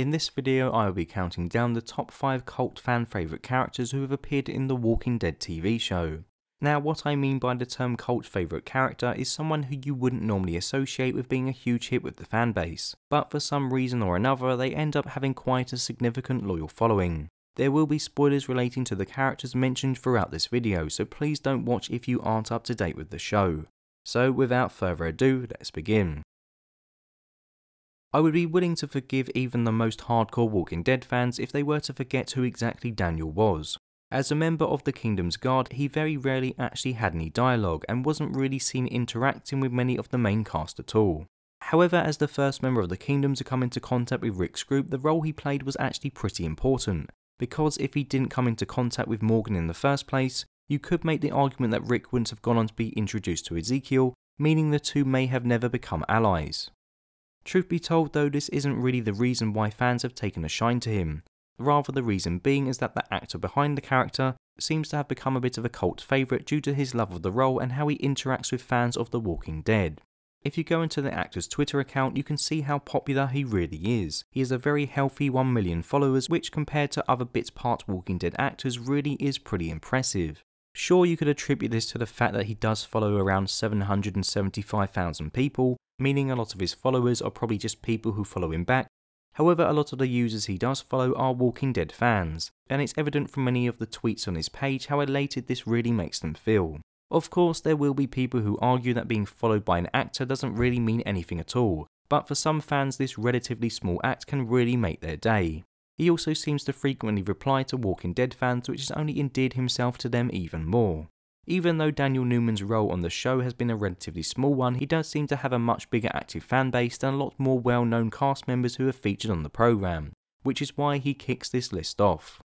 In this video I will be counting down the top 5 cult fan favourite characters who have appeared in the Walking Dead TV show. Now what I mean by the term cult favourite character is someone who you wouldn't normally associate with being a huge hit with the fanbase, but for some reason or another they end up having quite a significant loyal following. There will be spoilers relating to the characters mentioned throughout this video, so please don't watch if you aren't up to date with the show. So without further ado, let's begin. I would be willing to forgive even the most hardcore Walking Dead fans if they were to forget who exactly Daniel was. As a member of the Kingdom's Guard, he very rarely actually had any dialogue and wasn't really seen interacting with many of the main cast at all. However, as the first member of the Kingdom to come into contact with Rick's group, the role he played was actually pretty important, because if he didn't come into contact with Morgan in the first place, you could make the argument that Rick wouldn't have gone on to be introduced to Ezekiel, meaning the two may have never become allies. Truth be told though, this isn't really the reason why fans have taken a shine to him. Rather the reason being is that the actor behind the character seems to have become a bit of a cult favourite due to his love of the role and how he interacts with fans of The Walking Dead. If you go into the actor's Twitter account, you can see how popular he really is. He has a very healthy 1 million followers, which compared to other bits part Walking Dead actors really is pretty impressive. Sure, you could attribute this to the fact that he does follow around 775,000 people, meaning a lot of his followers are probably just people who follow him back. However, a lot of the users he does follow are Walking Dead fans, and it's evident from many of the tweets on his page how elated this really makes them feel. Of course, there will be people who argue that being followed by an actor doesn't really mean anything at all, but for some fans this relatively small act can really make their day. He also seems to frequently reply to Walking Dead fans which has only endeared himself to them even more. Even though Daniel Newman's role on the show has been a relatively small one, he does seem to have a much bigger active fan base than a lot more well known cast members who have featured on the programme, which is why he kicks this list off.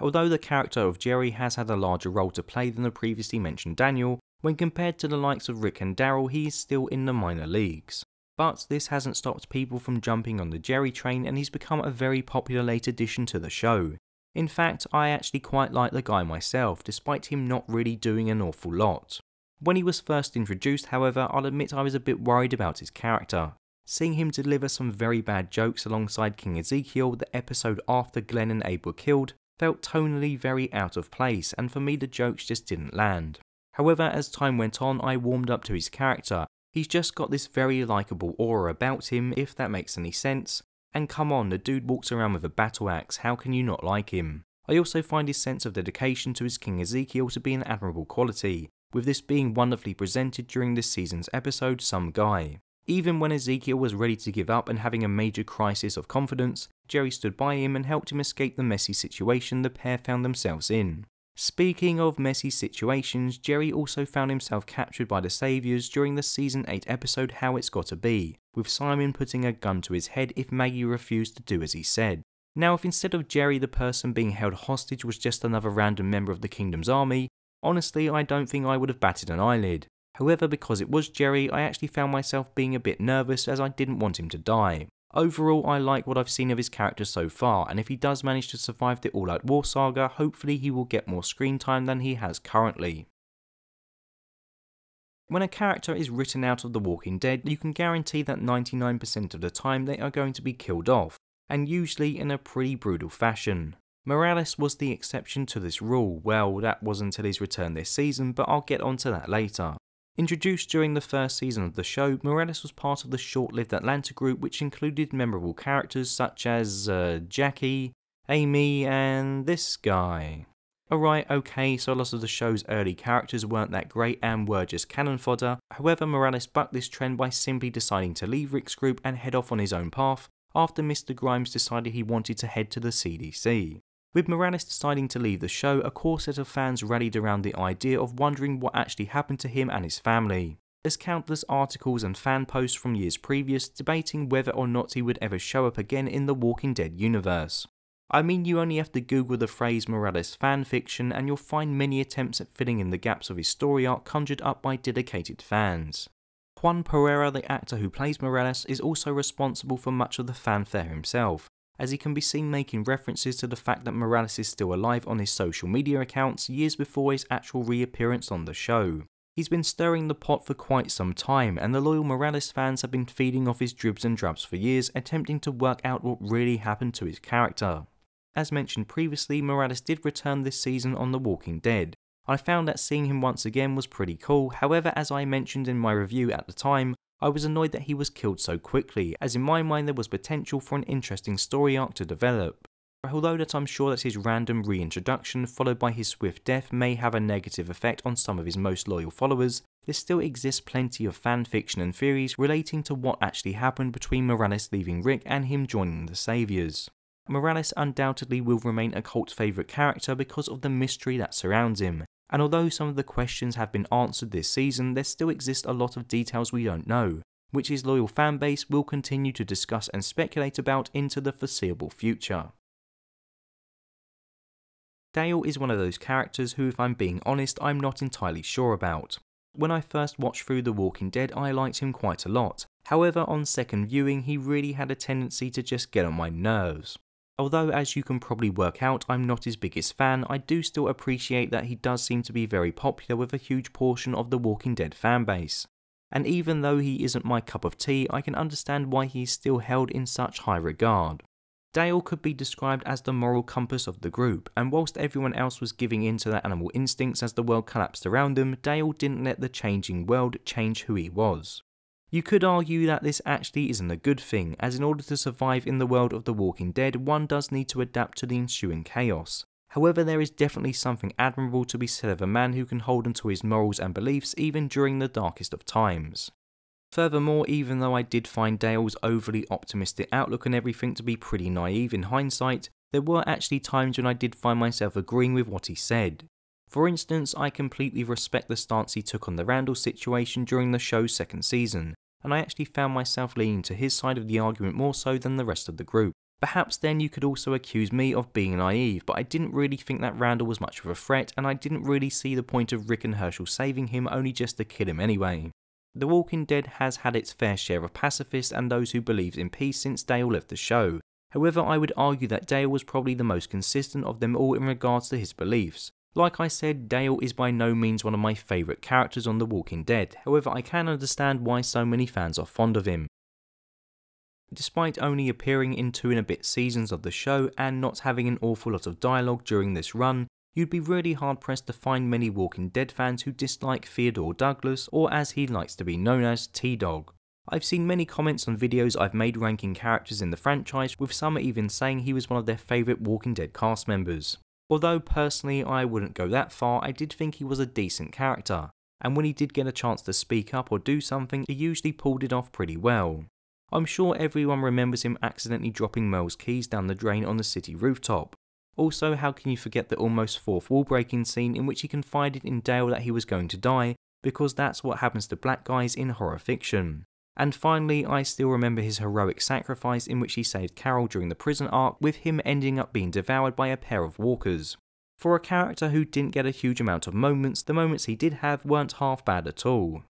Although the character of Jerry has had a larger role to play than the previously mentioned Daniel, when compared to the likes of Rick and Daryl he is still in the minor leagues. But this hasn't stopped people from jumping on the Jerry train and he's become a very popular late addition to the show, in fact, I actually quite like the guy myself, despite him not really doing an awful lot. When he was first introduced, however, I'll admit I was a bit worried about his character. Seeing him deliver some very bad jokes alongside King Ezekiel the episode after Glenn and Abe were killed felt tonally very out of place and for me the jokes just didn't land. However, as time went on I warmed up to his character. He's just got this very likeable aura about him if that makes any sense, and come on, the dude walks around with a battle axe, how can you not like him? I also find his sense of dedication to his King Ezekiel to be an admirable quality, with this being wonderfully presented during this season's episode Some Guy. Even when Ezekiel was ready to give up and having a major crisis of confidence, Jerry stood by him and helped him escape the messy situation the pair found themselves in. Speaking of messy situations, Jerry also found himself captured by the Saviours during the season 8 episode How It's Gotta Be, with Simon putting a gun to his head if Maggie refused to do as he said. Now if instead of Jerry the person being held hostage was just another random member of the Kingdom's army, honestly I don't think I would have batted an eyelid. However, because it was Jerry, I actually found myself being a bit nervous as I didn't want him to die. Overall, I like what I've seen of his character so far, and if he does manage to survive the All Out War saga, hopefully he will get more screen time than he has currently. When a character is written out of The Walking Dead, you can guarantee that 99% of the time they are going to be killed off, and usually in a pretty brutal fashion. Morales was the exception to this rule, well that was until his return this season, but I'll get onto that later. Introduced during the first season of the show, Morales was part of the short-lived Atlanta group which included memorable characters such as uh, Jackie, Amy, and this guy. Alright, okay, so a lot of the show's early characters weren't that great and were just cannon fodder, however Morales bucked this trend by simply deciding to leave Rick's group and head off on his own path after Mr. Grimes decided he wanted to head to the CDC. With Morales deciding to leave the show, a core set of fans rallied around the idea of wondering what actually happened to him and his family. There's countless articles and fan posts from years previous debating whether or not he would ever show up again in the Walking Dead universe. I mean you only have to google the phrase Morales fanfiction and you'll find many attempts at filling in the gaps of his story arc conjured up by dedicated fans. Juan Pareja, the actor who plays Morales, is also responsible for much of the fanfare himself, as he can be seen making references to the fact that Morales is still alive on his social media accounts years before his actual reappearance on the show. He's been stirring the pot for quite some time, and the loyal Morales fans have been feeding off his dribs and drabs for years, attempting to work out what really happened to his character. As mentioned previously, Morales did return this season on The Walking Dead. I found that seeing him once again was pretty cool, however, as I mentioned in my review at the time, I was annoyed that he was killed so quickly, as in my mind there was potential for an interesting story arc to develop although that I'm sure that his random reintroduction followed by his swift death may have a negative effect on some of his most loyal followers, there still exists plenty of fan fiction and theories relating to what actually happened between Morales leaving Rick and him joining the Saviors. Morales undoubtedly will remain a cult favourite character because of the mystery that surrounds him, and although some of the questions have been answered this season, there still exist a lot of details we don't know, which his loyal fanbase will continue to discuss and speculate about into the foreseeable future. Dale is one of those characters who, if I'm being honest, I'm not entirely sure about. When I first watched through The Walking Dead, I liked him quite a lot. However, on second viewing, he really had a tendency to just get on my nerves. Although, as you can probably work out, I'm not his biggest fan, I do still appreciate that he does seem to be very popular with a huge portion of the Walking Dead fanbase. And even though he isn't my cup of tea, I can understand why he's still held in such high regard. Dale could be described as the moral compass of the group, and whilst everyone else was giving in to their animal instincts as the world collapsed around them, Dale didn't let the changing world change who he was. You could argue that this actually isn't a good thing, as in order to survive in the world of The Walking Dead, one does need to adapt to the ensuing chaos. However, there is definitely something admirable to be said of a man who can hold onto his morals and beliefs even during the darkest of times. Furthermore, even though I did find Dale's overly optimistic outlook and everything to be pretty naive in hindsight, there were actually times when I did find myself agreeing with what he said. For instance, I completely respect the stance he took on the Randall situation during the show's second season, and I actually found myself leaning to his side of the argument more so than the rest of the group. Perhaps then you could also accuse me of being naive, but I didn't really think that Randall was much of a threat, and I didn't really see the point of Rick and Hershel saving him only just to kill him anyway. The Walking Dead has had its fair share of pacifists and those who believed in peace since Dale left the show. However, I would argue that Dale was probably the most consistent of them all in regards to his beliefs. Like I said, Dale is by no means one of my favourite characters on The Walking Dead, however I can understand why so many fans are fond of him. Despite only appearing in two and a bit seasons of the show and not having an awful lot of dialogue during this run, you'd be really hard pressed to find many Walking Dead fans who dislike Theodore Douglas, or as he likes to be known as, T-Dog. I've seen many comments on videos I've made ranking characters in the franchise, with some even saying he was one of their favourite Walking Dead cast members. Although personally I wouldn't go that far, I did think he was a decent character, and when he did get a chance to speak up or do something, he usually pulled it off pretty well. I'm sure everyone remembers him accidentally dropping Merle's keys down the drain on the city rooftop, also, how can you forget the almost fourth wall breaking scene in which he confided in Dale that he was going to die, because that's what happens to black guys in horror fiction. And finally, I still remember his heroic sacrifice in which he saved Carol during the prison arc, with him ending up being devoured by a pair of walkers. For a character who didn't get a huge amount of moments, the moments he did have weren't half bad at all.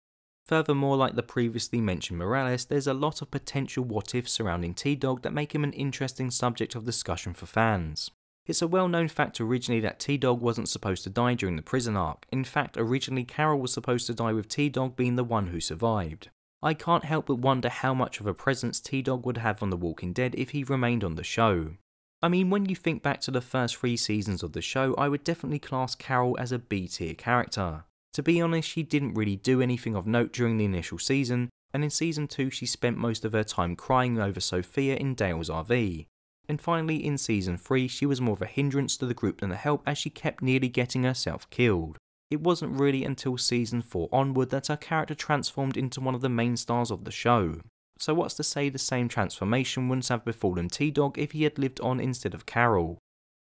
Furthermore, like the previously mentioned Morales, there's a lot of potential what ifs surrounding T-Dog that make him an interesting subject of discussion for fans. It's a well known fact originally that T Dog wasn't supposed to die during the prison arc. In fact, originally Carol was supposed to die with T Dog being the one who survived. I can't help but wonder how much of a presence T Dog would have on The Walking Dead if he remained on the show. I mean, when you think back to the first three seasons of the show, I would definitely class Carol as a B tier character. To be honest, she didn't really do anything of note during the initial season, and in season 2 she spent most of her time crying over Sophia in Dale's RV. And finally, in season 3, she was more of a hindrance to the group than a help as she kept nearly getting herself killed. It wasn't really until season 4 onward that her character transformed into one of the main stars of the show. So what's to say the same transformation wouldn't have befallen T-Dog if he had lived on instead of Carol?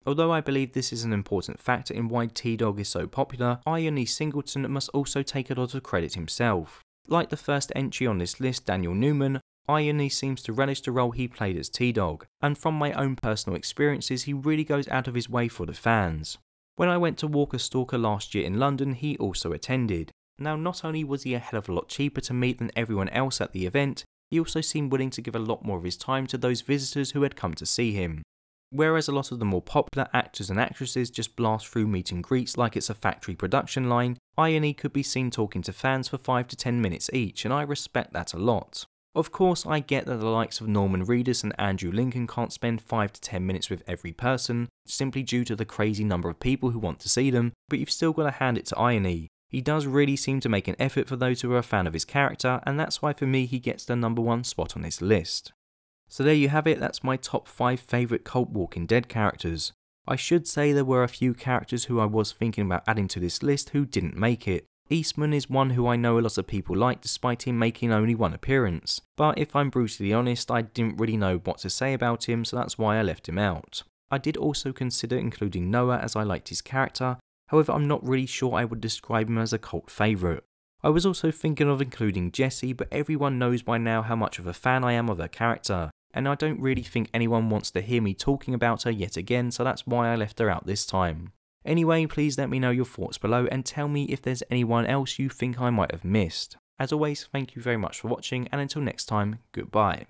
Although I believe this is an important factor in why T-Dog is so popular, Iron E. Singleton must also take a lot of credit himself. Like the first entry on this list, Daniel Newman, IronE seems to relish the role he played as T-Dog, and from my own personal experiences he really goes out of his way for the fans. When I went to Walker Stalker last year in London he also attended. Now not only was he a hell of a lot cheaper to meet than everyone else at the event, he also seemed willing to give a lot more of his time to those visitors who had come to see him. Whereas a lot of the more popular actors and actresses just blast through meet and greets like it's a factory production line, I and E could be seen talking to fans for 5 to 10 minutes each, and I respect that a lot. Of course, I get that the likes of Norman Reedus and Andrew Lincoln can't spend 5 to 10 minutes with every person, simply due to the crazy number of people who want to see them, but you've still got to hand it to IronE. He does really seem to make an effort for those who are a fan of his character, and that's why for me he gets the number one spot on this list. So there you have it, that's my top 5 favourite cult Walking Dead characters. I should say there were a few characters who I was thinking about adding to this list who didn't make it. Eastman is one who I know a lot of people like despite him making only one appearance, but if I'm brutally honest, I didn't really know what to say about him so that's why I left him out. I did also consider including Noah as I liked his character, however I'm not really sure I would describe him as a cult favourite. I was also thinking of including Jesse, but everyone knows by now how much of a fan I am of her character, and I don't really think anyone wants to hear me talking about her yet again, so that's why I left her out this time. Anyway, please let me know your thoughts below and tell me if there's anyone else you think I might have missed. As always, thank you very much for watching, and until next time, goodbye.